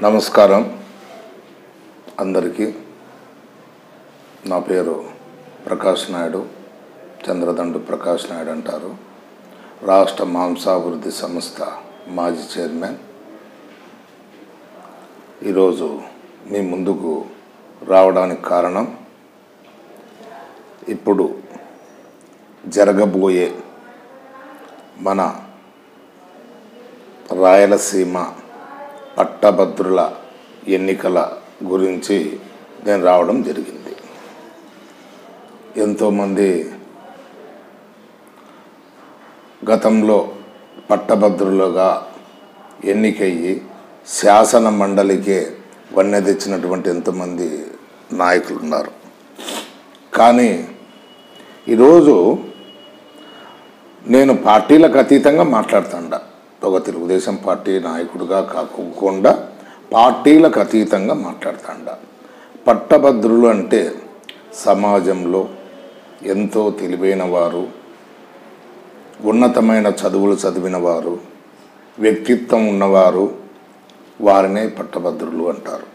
నమస్కారం. అందరికీ నా పేరు ప్రకాష్ నాయుడు చంద్రదండు ప్రకాష్ నాయుడు అంటారు. రాష్ట్ర మాంసాభివృద్ధి సంస్థ మాజీ చైర్మన్. ఈరోజు మీ ముందుకు రావడానికి కారణం ఇప్పుడు జరగబోయే మన రాయలసీమ పట్టభద్రుల ఎన్నికల గురించి నేను రావడం జరిగింది. ఎంతోమంది గతంలో పట్టభద్రులుగా ఎన్నికయ్యి శాసన మండలికే వన్నె తెచ్చినటువంటి ఎంతోమంది నాయకులు ఉన్నారు కానీ ఈరోజు నేను పార్టీలకు అతీతంగా మాట్లాడుతుండా. ఒక తెలుగుదేశం పార్టీ నాయకుడిగా కాకుండా పార్టీలకు అతీతంగా మాట్లాడుతాండా. పట్టభద్రులు అంటే సమాజంలో ఎంతో తెలివైన వారు ఉన్నతమైన చదువులు చదివిన వారు వ్యక్తిత్వం ఉన్నవారు వారినే పట్టభద్రులు అంటారు.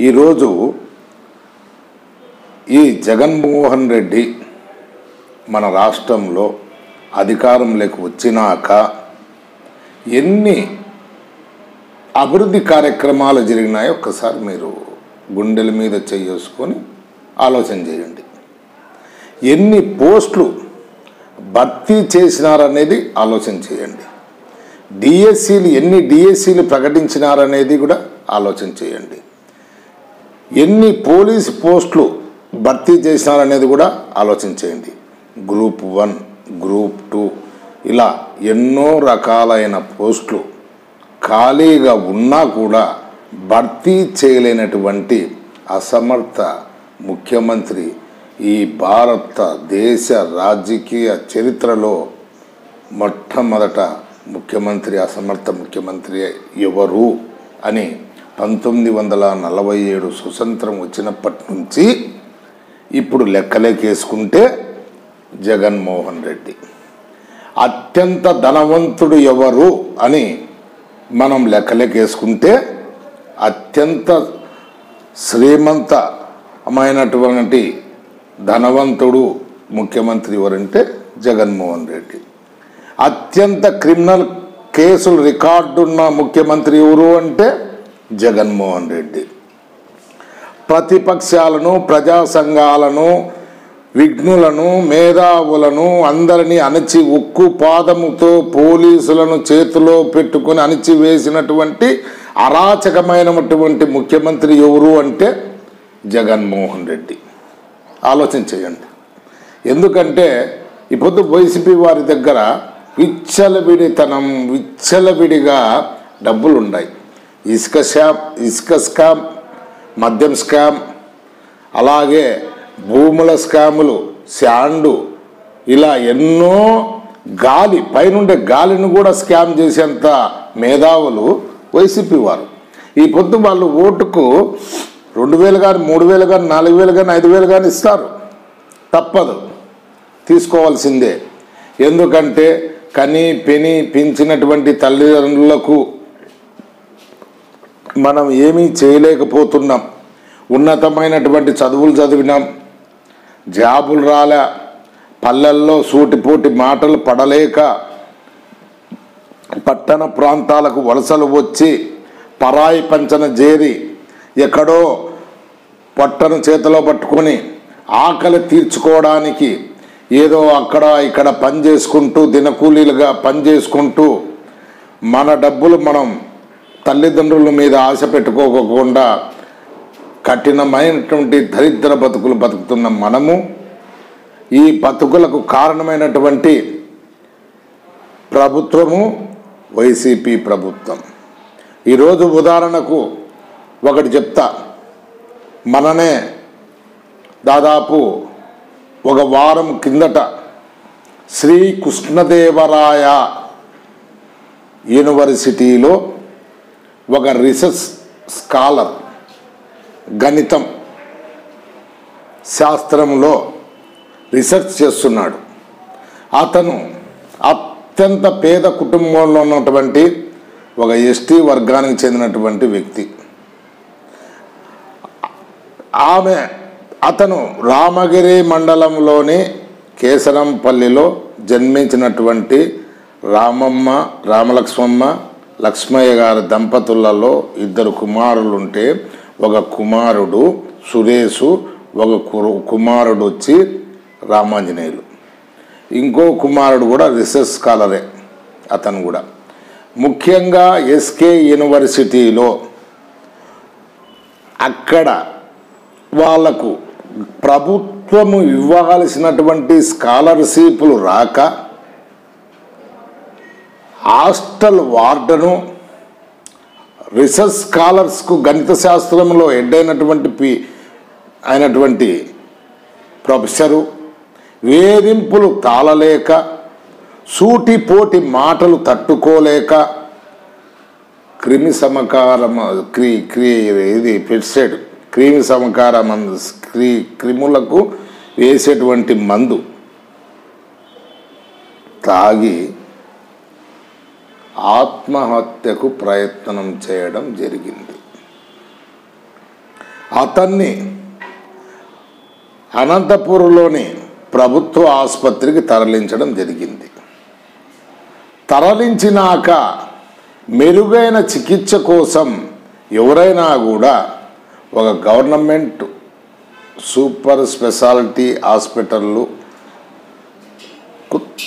ఈరోజు ఈ జగన్మోహన్ రెడ్డి మన రాష్ట్రంలో అధికారంలోకి వచ్చినాక ఎన్ని అభివృద్ధి కార్యక్రమాలు జరిగినాయో ఒక్కసారి మీరు గుండెల మీద చేసుకొని ఆలోచన చేయండి. ఎన్ని పోస్టులు భర్తీ చేసినారనేది ఆలోచన చేయండి. డిఎస్సీలు ఎన్ని డిఎస్సీలు ప్రకటించినారనేది కూడా ఆలోచన చేయండి. ఎన్ని పోలీస్ పోస్టులు భర్తీ చేసినారనేది కూడా ఆలోచన చేయండి. గ్రూప్ వన్ గ్రూప్ టూ ఇలా ఎన్నో రకాలైన పోస్టులు ఖాళీగా ఉన్నా కూడా భర్తీ చేయలేనటువంటి అసమర్థ ముఖ్యమంత్రి ఈ భారతదేశ రాజకీయ చరిత్రలో మొట్టమొదట ముఖ్యమంత్రి అసమర్థ ముఖ్యమంత్రి ఎవరు అని పంతొమ్మిది వందల నలభై ఏడు స్వతంత్రం వచ్చినప్పటి నుంచి ఇప్పుడు లెక్కలేకేసుకుంటే జగన్మోహన్ రెడ్డి. అత్యంత ధనవంతుడు ఎవరు అని మనం లెక్కలేకేసుకుంటే అత్యంత శ్రీమంతమైనటువంటి ధనవంతుడు ముఖ్యమంత్రి ఎవరంటే జగన్మోహన్ రెడ్డి. అత్యంత క్రిమినల్ కేసులు రికార్డున్న ముఖ్యమంత్రి ఎవరు అంటే జగన్మోహన్ రెడ్డి. ప్రతిపక్షాలను ప్రజా సంఘాలను విఘ్నులను మేధావులను అందరినీ అణచి ఉక్కు పాదముతో పోలీసులను చేతిలో పెట్టుకొని అణిచివేసినటువంటి అరాచకమైనటువంటి ముఖ్యమంత్రి ఎవరు అంటే జగన్మోహన్ రెడ్డి. ఆలోచన చేయండి. ఎందుకంటే ఇప్పుడు వైసీపీ వారి దగ్గర విచ్చలవిడితనం విచ్చలవిడిగా డబ్బులు ఉన్నాయి ఇసుక స్కామ్ ఇసుక స్కామ్ మద్యం స్కామ్ అలాగే భూముల స్కాములు శాండు ఇలా ఎన్నో గాలి పైనుండే గాలిని కూడా స్కామ్ చేసేంత మేధావులు వైసీపీ వారు. ఈ పొద్దు వాళ్ళు ఓటుకు రెండు వేలు కానీ మూడు వేలు కానీ నాలుగు వేలు కానీ ఐదు వేలు కానీ ఇస్తారు. తప్పదు. తీసుకోవాల్సిందే. ఎందుకంటే కని పెని పెంచినటువంటి తల్లిదండ్రులకు మనం ఏమీ చేయలేకపోతున్నాం. ఉన్నతమైనటువంటి చదువులు చదివినాం. జాబులు రాలే. పల్లెల్లో సూటిపోటి మాటలు పడలేక పట్టణ ప్రాంతాలకు వలసలు వచ్చి పరాయి పంచన చేరి ఎక్కడో పట్టను చేతిలో పట్టుకొని ఆకలి తీర్చుకోవడానికి ఏదో అక్కడ ఇక్కడ పని చేసుకుంటూ దినకూలీలుగా పని చేసుకుంటూ మన డబ్బులు మనం తల్లిదండ్రుల మీద ఆశ పెట్టుకోకుండా కఠినమైనటువంటి దరిద్ర బతుకులు బతుకుతున్న మనము ఈ బతుకులకు కారణమైనటువంటి ప్రభుత్వము వైసీపీ ప్రభుత్వం. ఈరోజు ఉదాహరణకు ఒకటి చెప్తా. మననే దాదాపు ఒక వారం కిందట శ్రీ కృష్ణదేవరాయ యూనివర్సిటీలో ఒక రీసెర్చ్ స్కాలర్ గణితం. శాస్త్రంలో రీసెర్చ్ చేస్తున్నాడు. అతను అత్యంత పేద కుటుంబంలో ఉన్నటువంటి ఒక ఎస్టీ వర్గానికి చెందినటువంటి వ్యక్తి. ఆమె అతను రామగిరి మండలంలోని కేసరంపల్లిలో జన్మించినటువంటి రామమ్మ రామలక్ష్మమ్మ లక్ష్మయ్య గారి దంపతులలో ఇద్దరు కుమారులుంటే ఒక కుమారుడు సురేషు ఒక కుమారుడు వచ్చి రామాంజనేయులు. ఇంకో కుమారుడు కూడా రీసెర్చ్ స్కాలరే అతను కూడా. ముఖ్యంగా ఎస్కే యూనివర్సిటీలో అక్కడ వాళ్ళకు ప్రభుత్వము ఇవ్వాల్సినటువంటి స్కాలర్షిప్లు రాక హాస్టల్ వార్డను రీసెర్చ్ స్కాలర్స్కు గణిత శాస్త్రంలో హెడ్ అయినటువంటి పి అయినటువంటి ప్రొఫెసరు వేధింపులు తాళలేక సూటిపోటి మాటలు తట్టుకోలేక క్రిమి సమకారం క్రీ క్రీ ఇది పెట్సైడ్ క్రిమి సమకార మందు క్రీ క్రిములకు వేసేటువంటి మందు తాగి ఆత్మహత్యకు ప్రయత్నం చేయడం జరిగింది. అతన్ని అనంతపురంలోని ప్రభుత్వ ఆసుపత్రికి తరలించడం జరిగింది. తరలించినాక మెరుగైన చికిత్స కోసం ఎవరైనా కూడా ఒక గవర్నమెంట్ సూపర్ స్పెషాలిటీ హాస్పిటల్కు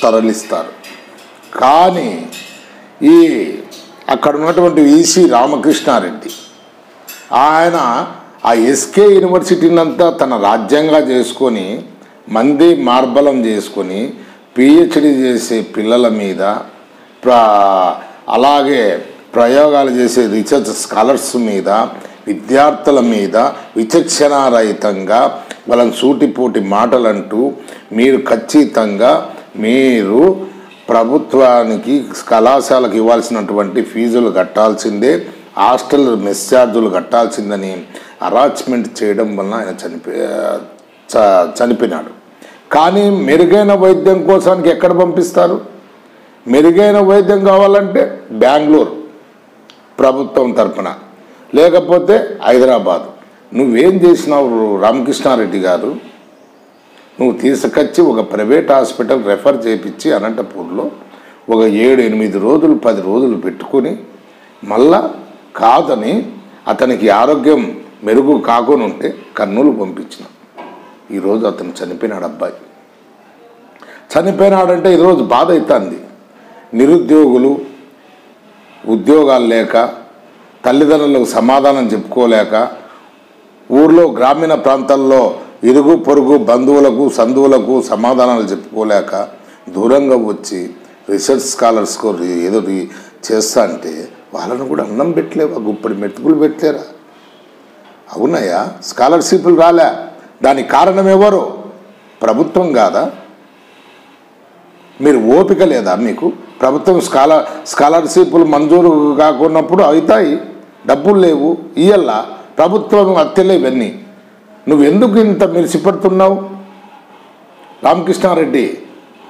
తరలిస్తారు. కానీ ఈ అక్కడ ఉన్నటువంటి ఈసీ రామకృష్ణారెడ్డి. ఆయన ఆ ఎస్కే యూనివర్సిటీని అంతా తన రాజ్యంగా చేసుకొని మంది మార్బలం చేసుకొని పిహెచ్డి చేసే పిల్లల మీద అలాగే ప్రయోగాలు చేసే రీసెర్చ్ స్కాలర్స్ మీద విద్యార్థుల మీద విచక్షణారహితంగా వాళ్ళని సూటిపోటి మాటలంటూ మీరు ఖచ్చితంగా మీరు ప్రభుత్వానికి కళాశాలకు ఇవ్వాల్సినటువంటి ఫీజులు కట్టాల్సిందే హాస్టల్ మెస్ ఛార్జులు కట్టాల్సిందని అరాచ్మెంట్ చేయడం వలన ఆయన చనిపో చ- చనిపోయినాడు. కానీ మెరుగైన వైద్యం కోసానికి ఎక్కడ పంపిస్తారు? మెరుగైన వైద్యం కావాలంటే బెంగళూరు ప్రభుత్వం తరపున. లేకపోతే హైదరాబాద్. నువ్వేం చేసినావు రామకృష్ణారెడ్డి గారు? నువ్వు తీసుకొచ్చి ఒక ప్రైవేట్ హాస్పిటల్ రెఫర్ చేయించి అనంతపూర్లో ఒక ఏడు ఎనిమిది రోజులు పది రోజులు పెట్టుకొని మళ్ళా కాదని అతనికి ఆరోగ్యం మెరుగు కాకుండా ఉంటే కర్నూలు పంపించిన. ఈరోజు అతను చనిపోయినాడు అబ్బాయి. చనిపోయినాడంటే ఈరోజు బాధ అవుతుంది నిరుద్యోగులు ఉద్యోగాలు లేక తల్లిదండ్రులకు సమాధానం చెప్పుకోలేక ఊర్లో గ్రామీణ ప్రాంతాల్లో ఇరుగు పొరుగు బంధువులకు సంధువులకు సమాధానాలు చెప్పుకోలేక దూరంగా వచ్చి రీసెర్చ్ స్కాలర్స్కు ఏదో చేస్తా అంటే వాళ్ళను కూడా అన్నం పెట్టలేవా? గుప్పడి మెతుకులు పెట్టలేరా? అవునయ్యా స్కాలర్షిప్లు రాలే. దానికి కారణం ఎవరు? ప్రభుత్వం కాదా? మీరు ఓపిక లేదా మీకు? ప్రభుత్వం స్కాలర్ స్కాలర్షిప్లు మంజూరు కాకున్నప్పుడు అవుతాయి. డబ్బులు లేవు. ఇయ్యల్లా. ప్రభుత్వం హత్యలే ఇవన్నీ. నువ్వు ఎందుకు ఇంత మెరిసిపడుతున్నావు? రామకృష్ణారెడ్డి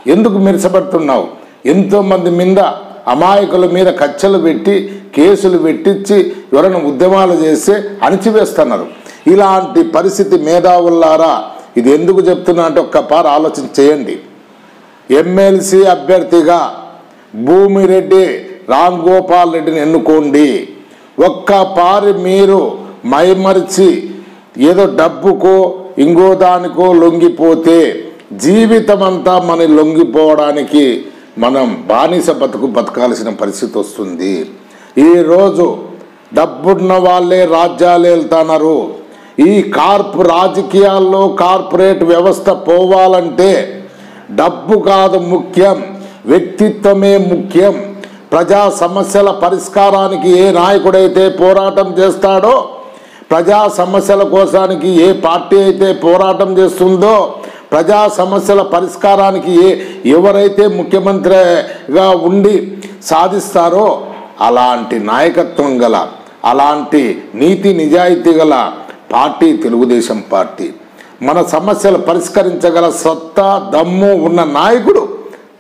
ఎందుకు మెరిసపడుతున్నావు? ఎంతోమంది మీద అమాయకుల మీద కచ్చలు పెట్టి కేసులు పెట్టించి ఎవరైనా ఉద్యమాలు చేస్తే అణిచివేస్తున్నారు. ఇలాంటి పరిస్థితి మేధావులారా ఇది ఎందుకు చెప్తున్నా అంటే ఒక్కపారు ఆలోచన చేయండి. ఎమ్మెల్సీ అభ్యర్థిగా భూమిరెడ్డి రామ్ గోపాల్ రెడ్డిని ఎన్నుకోండి. ఒక్క పారి మీరు మైమరిచి ఏదో డబ్బుకో ఇంకో దానికో లొంగిపోతే జీవితం అంతా మన లొంగిపోవడానికి మనం బానిస బతుకు బతకాల్సిన పరిస్థితి వస్తుంది. ఈరోజు డబ్బున్న వాళ్ళే రాజ్యాలు వెళ్తున్నారు ఈ కార్పు రాజకీయాల్లో కార్పొరేట్ వ్యవస్థ పోవాలంటే డబ్బు కాదు ముఖ్యం వ్యక్తిత్వమే ముఖ్యం. ప్రజా సమస్యల పరిష్కారానికి ఏ నాయకుడైతే పోరాటం చేస్తాడో ప్రజా సమస్యల కోసానికి ఏ పార్టీ అయితే పోరాటం చేస్తుందో ప్రజా సమస్యల పరిష్కారానికి ఏ ఎవరైతే ముఖ్యమంత్రిగా ఉండి సాధిస్తారో అలాంటి నాయకత్వం గల అలాంటి నీతి నిజాయితీ గల పార్టీ తెలుగుదేశం పార్టీ. మన సమస్యలు పరిష్కరించగల సత్తా దమ్ము ఉన్న నాయకుడు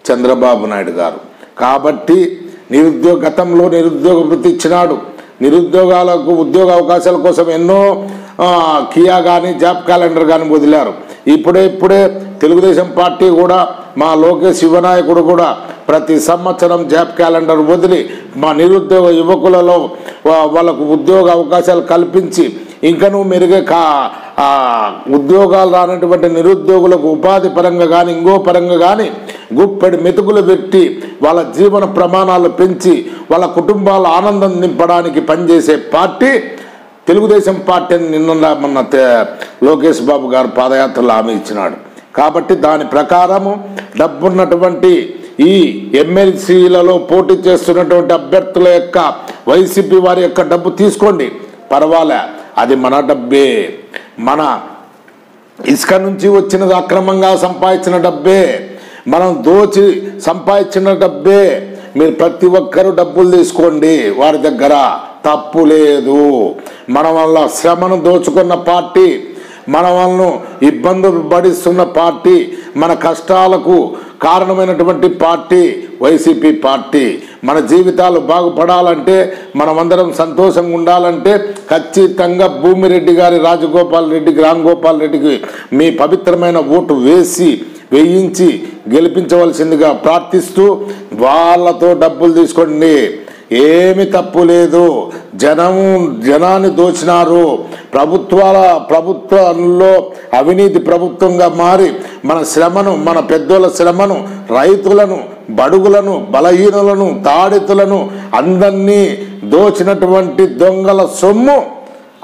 చంద్రబాబు నాయుడు గారు. కాబట్టి నిరుద్యోగ గతంలో నిరుద్యోగ వృత్తి ఇచ్చినాడు. నిరుద్యోగాలకు ఉద్యోగ అవకాశాల కోసం ఎన్నో కియా కానీ జాబ్ క్యాలెండర్ కానీ వదిలారు. ఇప్పుడే ఇప్పుడే తెలుగుదేశం పార్టీ కూడా మా లోకేష్ శివనాయకుడు కూడా ప్రతి సంవత్సరం జాబ్ క్యాలెండర్ వదిలి మా నిరుద్యోగ యువకులలో వాళ్ళకు ఉద్యోగ అవకాశాలు కల్పించి ఇంకనూ మెరుగే కా ఉద్యోగాలు రానటువంటి నిరుద్యోగులకు ఉపాధి పరంగా కానీ ఇంకో పరంగా కానీ గుప్పెడి మెతుకులు పెట్టి వాళ్ళ జీవన ప్రమాణాలు పెంచి వాళ్ళ కుటుంబాల ఆనందం నింపడానికి పనిచేసే పార్టీ తెలుగుదేశం పార్టీ అని నిన్న మొన్న తే- లోకేష్ బాబు గారు పాదయాత్రలో హామీ ఇచ్చినాడు. కాబట్టి దాని ప్రకారము డబ్బున్నటువంటి ఈ ఎమ్మెల్సీలలో పోటీ చేస్తున్నటువంటి అభ్యర్థుల యొక్క వైసీపీ వారి యొక్క డబ్బు తీసుకోండి. పర్వాలే అది మన డబ్బే. మన ఇసుక నుంచి వచ్చినది అక్రమంగా సంపాదించిన డబ్బే. మనం దోచి సంపాదించిన డబ్బే. మీరు ప్రతి ఒక్కరూ డబ్బులు తీసుకోండి వారి దగ్గర. తప్పు లేదు. మన వల్ల శ్రమను దోచుకున్న పార్టీ మన వలన ఇబ్బందులు పడిస్తున్న పార్టీ మన కష్టాలకు కారణమైనటువంటి పార్టీ వైసీపీ పార్టీ. మన జీవితాలు బాగుపడాలంటే మనమందరం సంతోషంగా ఉండాలంటే ఖచ్చితంగా భూమిరెడ్డి గారి రాజగోపాల్ రెడ్డికి రామ్ గోపాల్ రెడ్డికి మీ పవిత్రమైన ఓటు వేసి వేయించి గెలిపించవలసిందిగా ప్రార్థిస్తూ వాళ్ళతో డబ్బులు తీసుకోండి. ఏమి తప్పు లేదు. జనం జనాన్ని దోచినారు. ప్రభుత్వాల ప్రభుత్వంలో అవినీతి ప్రభుత్వంగా మారి మన శ్రమను మన పెద్దోళ్ళ శ్రమను రైతులను బడుగులను బలహీనులను తాడితులను అందరినీ దోచినటువంటి దొంగల సొమ్ము.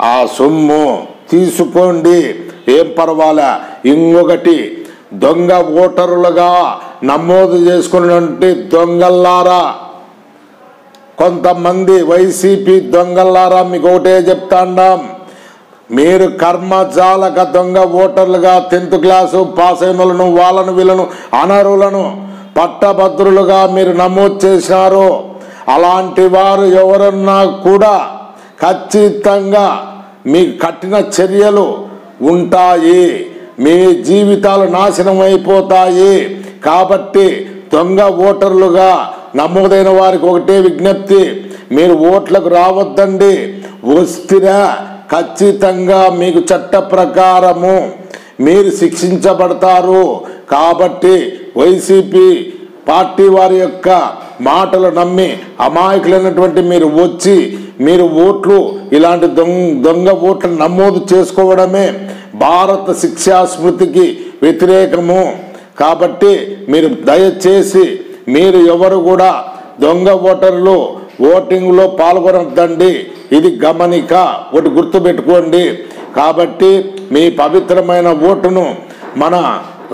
ఆ సొమ్ము తీసుకోండి. ఏం పర్వాలే? ఇంకొకటి దొంగ ఓటరులుగా నమోదు చేసుకున్నటువంటి దొంగల్లారా. కొంతమంది వైసీపీ దొంగల్లారా మీకు ఒకటే చెప్తాండాం మీరు కర్మజాలక దొంగ ఓటర్లుగా టెన్త్ క్లాసు పాస్ అయిన వాళ్ళను వీళ్ళను అనర్హులను పట్టభద్రులుగా మీరు నమోదు చేశారు అలాంటి వారు ఎవరన్నా కూడా ఖచ్చితంగా మీ కఠిన చర్యలు ఉంటాయి. మీ జీవితాలు నాశనం అయిపోతాయి. కాబట్టి దొంగ ఓటర్లుగా నమోదైన వారికి ఒకటే విజ్ఞప్తి మీరు ఓట్లకు రావద్దండి. వస్తేనా ఖచ్చితంగా మీకు చట్ట ప్రకారము మీరు శిక్షించబడతారు. కాబట్టి వైసీపీ పార్టీ వారి యొక్క మాటలు నమ్మి అమాయకులైనటువంటి మీరు వచ్చి మీరు ఓట్లు ఇలాంటి దొంగ దొంగ ఓట్లు నమోదు చేసుకోవడమే భారత శిక్షా స్మృతికి వ్యతిరేకము. కాబట్టి మీరు దయచేసి మీరు ఎవరు కూడా దొంగ ఓటర్లు ఓటింగ్లో పాల్గొనద్దండి. ఇది గమనిక ఒకటి గుర్తుపెట్టుకోండి. కాబట్టి మీ పవిత్రమైన ఓటును మన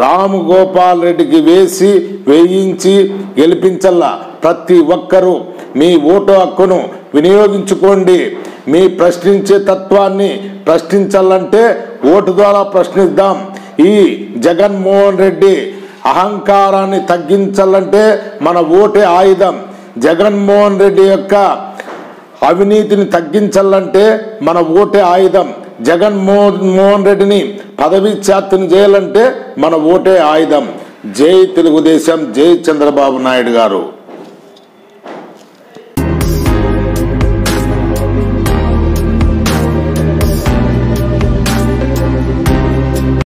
రామ్ గోపాల్ రెడ్డికి వేసి వేయించి గెలిపించల్లా ప్రతి ఒక్కరూ మీ ఓటు హక్కును వినియోగించుకోండి. మీ ప్రశ్నించే తత్వాన్ని ప్రశ్నించాలంటే ఓటు ద్వారా ప్రశ్నిద్దాం. ఈ జగన్మోహన్ రెడ్డి అహంకారాన్ని తగ్గించాలంటే మన ఓటే ఆయుధం. జగన్మోహన్ రెడ్డి యొక్క అవినీతిని తగ్గించాలంటే మన ఓటే ఆయుధం. జగన్మోహన్ మోహన్ రెడ్డిని పదవి ఛాత్రిని చేయాలంటే మన ఓటే ఆయుధం. జై తెలుగుదేశం జై చంద్రబాబు నాయుడు గారు.